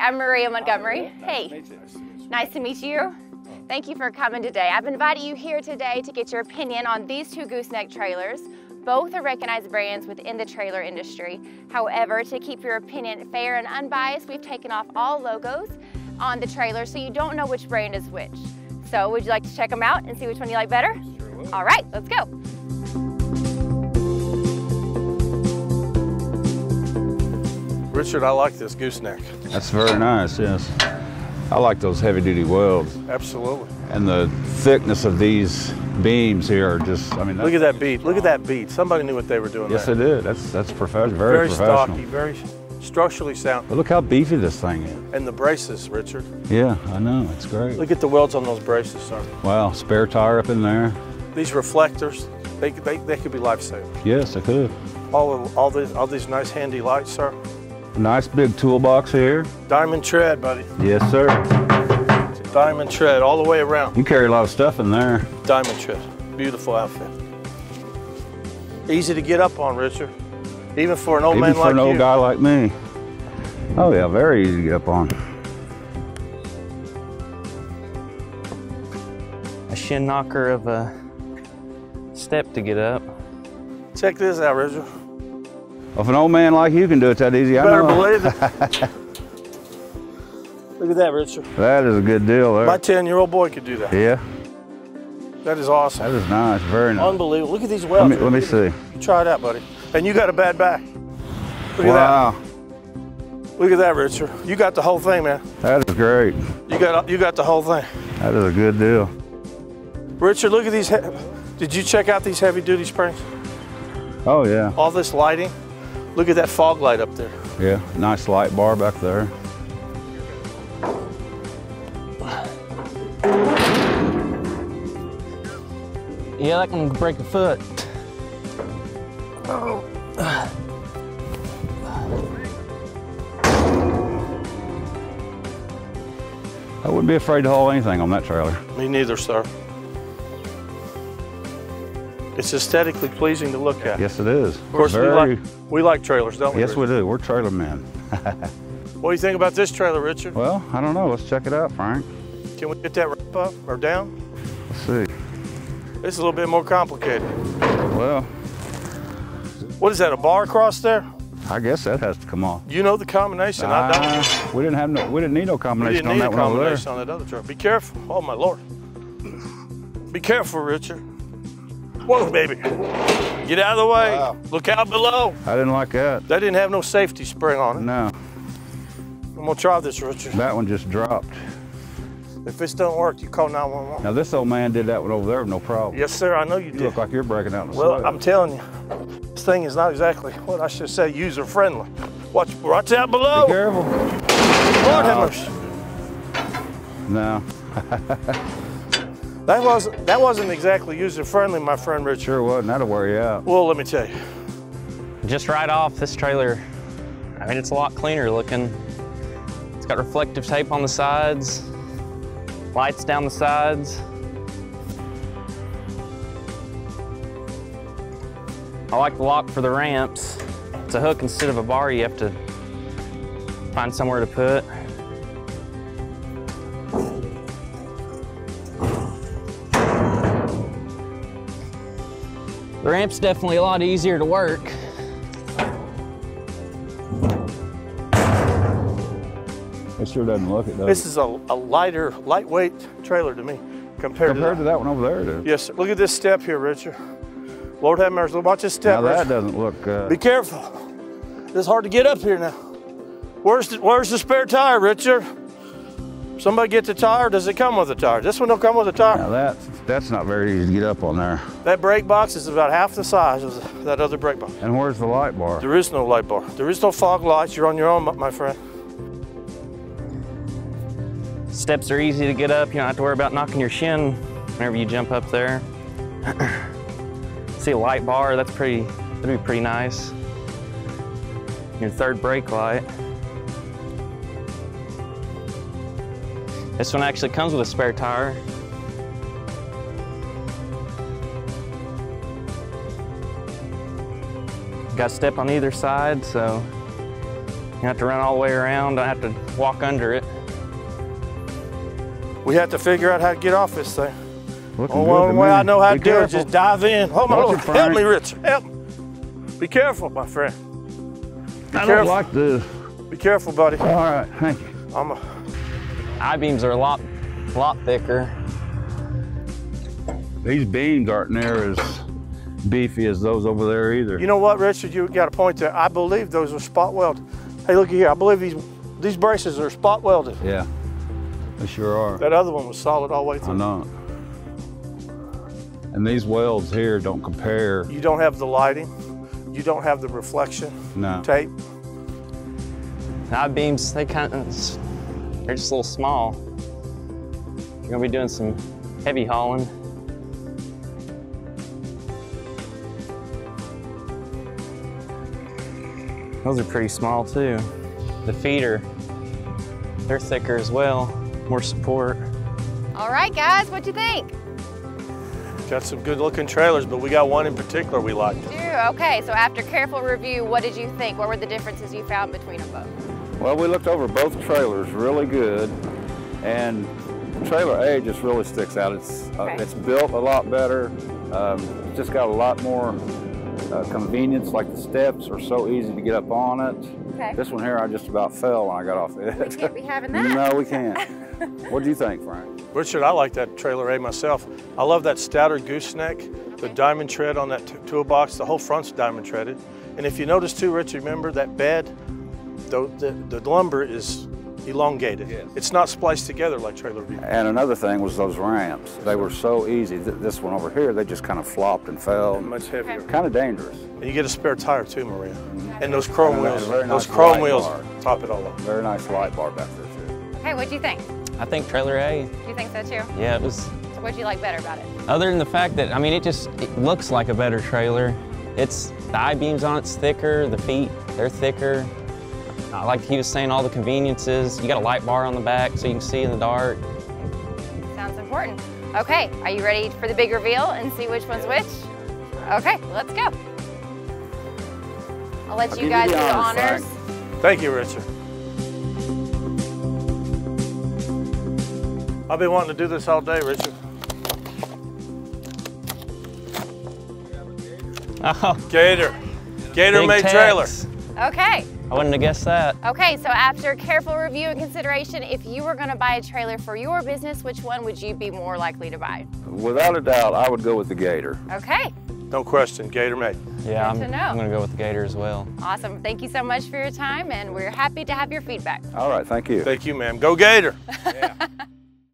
I'm Maria Montgomery. Hey, nice to meet you. Thank you for coming today. I've invited you here today to get your opinion on these two gooseneck trailers. Both are recognized brands within the trailer industry. However, to keep your opinion fair and unbiased, we've taken off all logos on the trailer so you don't know which brand is which. So would you like to check them out and see which one you like better? Sure all right, let's go. Richard, I like this gooseneck. That's very nice, yes. I like those heavy duty welds. Absolutely. And the thickness of these beams here are just, I mean, Look at that bead. Look at that bead. Somebody knew what they were doing Yes, there. they did. That's that's professional, very, Very professional. stocky, very structurally sound. But look how beefy this thing is. And the braces, Richard. Yeah, I know. It's great. Look at the welds on those braces, sir. Wow, spare tire up in there. These reflectors, they, they, they could be lifesavers. Yes, they could. All, of, all, these, all these nice handy lights, sir. Nice big toolbox here. Diamond tread, buddy. Yes, sir. Diamond tread all the way around. You carry a lot of stuff in there. Diamond tread. Beautiful outfit. Easy to get up on, Richard. Even for an old Even man for an old you. guy like me. Oh yeah, very easy to get up on. a shin knocker of a step to get up. Check this out, Richard. If an old man like you can do it that easy, I Better know. believe it. Look at that, Richard. That is a good deal there. My 10 year old boy could do that. yeah, That is awesome. that is nice, very nice. Unbelievable. Look at these Let welds. me, let me see. You try it out, buddy. And you got a bad back. Look at Wow, that. Look at that, Richard. You got the whole thing, man. that is great. You got you got the whole thing. That is a good deal. Richard, look at these. Did you check out these heavy duty springs? Oh yeah, All this lighting. Look at that fog light up there. yeah. Nice light bar back there. Yeah, that can break a foot. I wouldn't be afraid to haul anything on that trailer. Me neither, sir. It's aesthetically pleasing to look at. Yes, it is. Of course, we like we like trailers, don't we? yes, Richard? we do. We're trailer men. What do you think about this trailer, Richard? Well, I don't know. Let's check it out, Frank. Can we get that wrap up or down? Let's see. It's a little bit more complicated. Well, What is that? A bar across there? I guess that has to come off. You know the combination. I don't. Ah, we didn't have no. We didn't need no combination on that one. We didn't need a that one over there. combination on that other truck. Be careful. Oh my lord. Be careful, Richard. Whoa, baby. Get out of the way. Wow. Look out below. I didn't like that. That didn't have no safety spring on it. No, I'm gonna try this, Richard. that one just dropped. If this don't work, you call 911. Now this old man did that one over there, no problem. Yes, sir. I know you You did. look like you're breaking out in the Well. I'm telling you, this thing is not exactly what I should say user friendly. Watch, watch out below. Be careful. Lord mercy. No, That wasn't that wasn't exactly user friendly, my friend Richard. sure wasn't. That'll wear you out. Well, let me tell you. Just right off, this trailer, I mean, it's a lot cleaner looking. It's got reflective tape on the sides, lights down the sides. I like the lock for the ramps. It's a hook instead of a bar you have to find somewhere to put. Ramp's definitely a lot easier to work. It sure doesn't look it, does This it? is a, a lighter, lightweight trailer to me compared, Compared to to that one over there, dude. Yes, sir. Look at this step here, Richard. Lord have mercy. Watch this step. Now that Richard. doesn't look. Uh, Be careful. It's hard to get up here now. Where's the, where's the spare tire, Richard? Somebody get the tire. Does it come with a tire? This one don't come with a tire. now that that's not very easy to get up on there. That brake box is about half the size of that other brake box. And where's the light bar? There is no light bar. There is no fog lights. You're on your own, my- my friend. Steps are easy to get up. You don't have to worry about knocking your shin whenever you jump up there. See a light bar, that's pretty, that'd be pretty nice. Your third brake light. This one actually comes with a spare tire. Got a step on either side, so You have to run all the way around. Don't have to walk under it. We have to figure out how to get off this thing. Looking good one way me. I know how to Be do it is just dive in. Oh my Watch Lord, it, help me, Frank. Richard, help. Be careful, my friend. I don't like this. Be careful, buddy. All right, thank you. I'm a, I-beams are a lot, lot thicker. These beams aren't near as beefy as those over there either. you know what, Richard? You got a point there. I believe those are spot welded. Hey, look here. I believe these these braces are spot welded. yeah, they sure are. That other one was solid all the way through. I know. And these welds here don't compare. You don't have the lighting. You don't have the reflection No. tape. I-beams, they kind of, they're just a little small. You're gonna be doing some heavy hauling. Those are pretty small too. The feeder, they're thicker as well, more support. All right, guys, what'd you think? Got some good looking trailers, but we got one in particular we liked. Do okay. So after careful review, what did you think? What were the differences you found between them both? Well, we looked over both trailers really good, and trailer A just really sticks out. It's uh, Okay. it's built a lot better. Um, it's just got a lot more uh, convenience. Like the steps are so easy to get up on it. Okay. This one here, I just about fell when I got off it. We Can't be having that. no, we can't. what do you think, Frank? Richard, I like that trailer A myself. I love that stouter gooseneck, the diamond tread on that toolbox. The whole front's diamond treaded. And if you notice too, Richard, remember that bed, the, the, the lumber is elongated. Yes. It's not spliced together like trailer B. And another thing was those ramps. They were so easy. This one over here, they just kind of flopped and fell. Much heavier. Kind of dangerous. And you get a spare tire too, Maria. Mm-hmm. And those chrome And wheels, very those nice chrome light wheels bar. top it all up. Very nice light bar back there too. Hey, what'd you think? I think trailer A, Do you think so too? yeah, it was, So what'd you like better about it? other than the fact that, I mean, it just, it looks like a better trailer. It's, the I-beams on it's thicker, the feet, they're thicker. Uh, Like he was saying, all the conveniences. You got a light bar on the back so you can see in the dark. Sounds important. Okay, are you ready for the big reveal and see which one's which? Okay, let's go. I'll let I'll you give you guys the do the honors, honors. Thank you, Richard. I've been wanting to do this all day, Richard. Oh, Gator. Gator big made Tex. trailer. Okay, I wouldn't have guessed that. okay, so after careful review and consideration, if you were gonna buy a trailer for your business, which one would you be more likely to buy? Without a doubt, I would go with the Gator. Okay, No question, Gator made. Yeah, Good I'm, to know. I'm gonna go with the Gator as well. awesome. Thank you so much for your time, and we're happy to have your feedback. All right, thank you. Thank you, ma'am. Go Gator. Yeah.